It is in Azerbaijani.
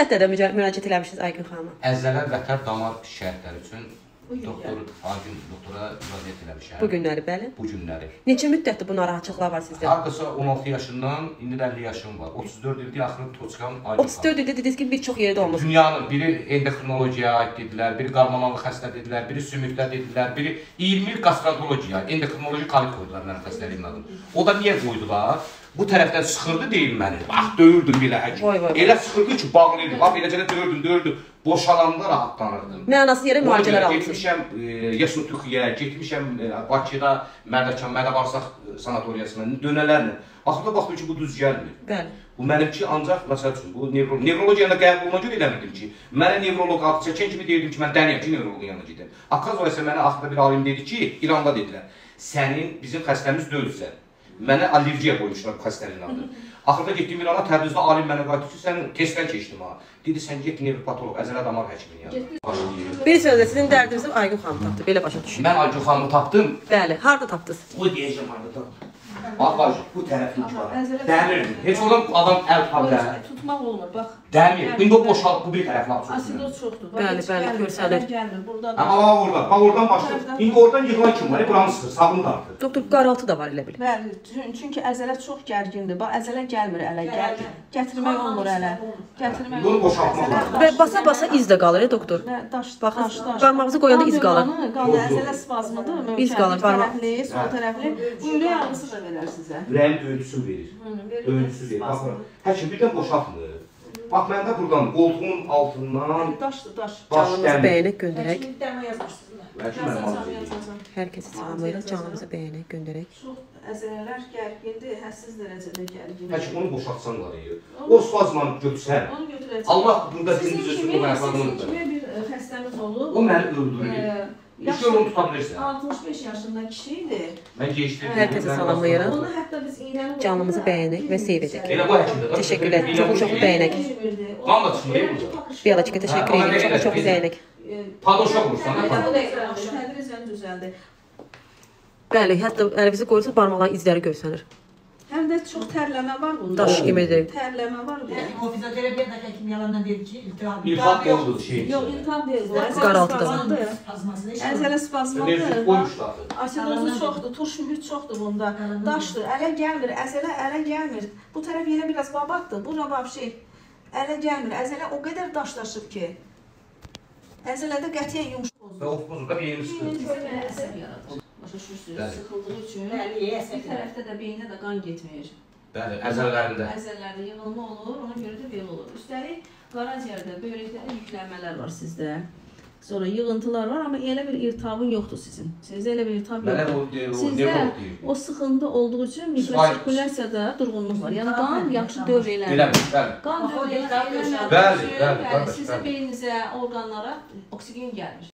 müddətdə də müraciət eləmişsiniz Aygün xanıma? Əzələ vətər damar şikayətləri üçün doktor Agün doktora müraciət eləmişəm. Bu günləri bəli. bu günləri. Neçə müddətdir bu narahatçılıqlar var sizdə? Hardasa 16 yaşından indi də 50 yaşım var. 34 ildir axırı Toçkan Agün. 34 ildə dediniz ki, bir çox yerdə olmusunuz. Dünyanın biri endokrinologiyaya aid dedilər, biri qarmamalı xəstə dedilər, biri sümükdə dedilər, biri 20 il qastrologiya, endokrinoloji kolit qoydular mənim xəstəliyimin adını. O da niyə qoydular? bu tərəfdən sıxırdı deyin məni. Bax döyürdüm belə həkim. Elə sıxırdı ki, bağlayırdı. Bax eləcə də döyürdüm, döyürdüm. Boşalanda rahatlanırdım. Nə anası yerə müalicələr almışsınız? Getmişəm e, Yesu Türkiyəyə, getmişəm e, Bakıda Mərdəkan Mədəbarsaq sanatoriyasına dönələrlə. Axırda baxdım ki, bu düz gəlmir. Bəli. Bu mənimki ancaq məsəl üçün bu nevro nevrologiyada yəni qəbul olunca eləmirdim ki, mənə nevroloq adı çəkən kimi deyirdim ki, mən dəliyəm ki, nevroloqun yanına gedim. Akazo isə mənə axırda bir alim dedi ki, İranda dedilər, sənin bizim xəstəmiz 400-dən. Bana alivciye koymuşlar kasterin adını. Axırda getdim İrana, Təbrizdə alim mənə qayıtdı ki, sən testdən keçdin ha. Dedi sən get nevropatoloq, əzələ damar həkiminin yanına. Bir sözlə sizin dərdinizi Aygün xanım tapdı. Belə başa düşün. Mən Aycu xanımı tapdım. Bəli, harda tapdınız? O deyəcəm harda tapdım. Bax, bax, bu tərəfin var. Dəmirdir. Heç oradan adam əl tuta bilər. Tutmaq olmur, bax. Dəmir. İndi o boşalt, bu bir tərəfini açır. Asidot çoxdur. Bəli, bəli, gəlmir, görsənir. Gəlmir, burada Amma bax orada, bax oradan başlayır. İndi oradan yığılan kim var? Buranı sıxır, sabunu dartır. Doktor qaraltı da var elə bil. Bəli, çün- çünki əzələ çox gərgindir. Bax, əzələ gəlmir ələ, gəl. Gətirmək olmur ələ. Gətirmək Bunu boşaltmaq. Və basa-basa iz də qalır, e, doktor. Nə, daş, Baxın, daş, daş. qarmağınızı qoyanda iz qalır. Qan əzələ spazmıdır, möhkəm. İz qalır, barmaq- tərəfli, sol tərəfli. Bu ürək ağrısı da verər sizə. Ürəyin döyüntüsünü verir. Döyüntüsü verir. Bax, həkim birdən boşaltmır. Bax, məndə buradan qoltuğun altından Daşdır, daş. baş Canımızı dəmir. bəyənək, göndərək. Mən alacağım. Hər kəsi salamlayırıq. Canımızı bəyənək, göndərək. Çox əzələlər gərgindir, həssiz dərəcədə gərgindir. Həkim onu boşaltsan var ya. O spazmanı götürsən. Onu götürəcək. Allah burada Sizin dilinizi kimi, üstünü sizin ayaqladınız. kimi bir e, xəstəmiz olub. O məni öldürür. Ee, İşte onu tuta bilirsən. 65 yaşında kişi idi. Mən keçdim. Hər kəsə salamlayıram. Onu hətta biz iynəni Canımızı bəyənək və seyv edək. Elə bu həkimdə. Teşekkürler. Çoxlu-çoxlu bəyənək. Qan da çıxmır burada. Biologika təşəkkür edirəm. Çox-çox bəyənək. Padoş olmursan. ha? Tədricən düzəldi. Bəli, hətta əlinizi qoyursa barmaqların izləri görsənir. Həm də çox tərləmə var bunda. Daş kimidir. Tərləmə var deyə. O fizyoterapiyadakı həkim yalandan dedi ki, iltihab. İlhaq oldu şey. Yox, iltiham deyil bu. Əzələ da koymuşlar. Asidozu çoxdur, turş mühit çoxdur bunda. Daşdır, ələ gəlmir, əzələ ələ gəlmir. Bu tərəf yenə biraz babaqdır. Bura vəbşi ələ gəlmir. Əzələ o qədər daşlaşıb ki. Əzələdə qətiyyən yumşaq Və of bozuldu, bir sıxır. Şöyle əsər yaradır. Başa düşürsünüz, Bəli. sıxıldığı üçün Bəli, bir əsər tərəfdə də beyinə də qan getmir. Bəli, əzəllərində. Əzəllərdə yığılma olur, ona görə də belə olur. Üstəlik qaraciyərdə, böyrəkdə də yüklənmələr var sizdə. Sonra yığıntılar var, amma elə bir irtabın yoxdur sizin. Sizdə elə bir irtab Mənə yoxdur. o o Sizdə o sıxıntı olduğu üçün mikrosirkulyasiyada durğunluq var. Yəni qan yaxşı dövr eləmir. Eləmi, bəli. Qan dövr eləmir. Bəli, bəli, qardaş, Sizə bəli. beyninizə, orqanlara oksigen gəlmir.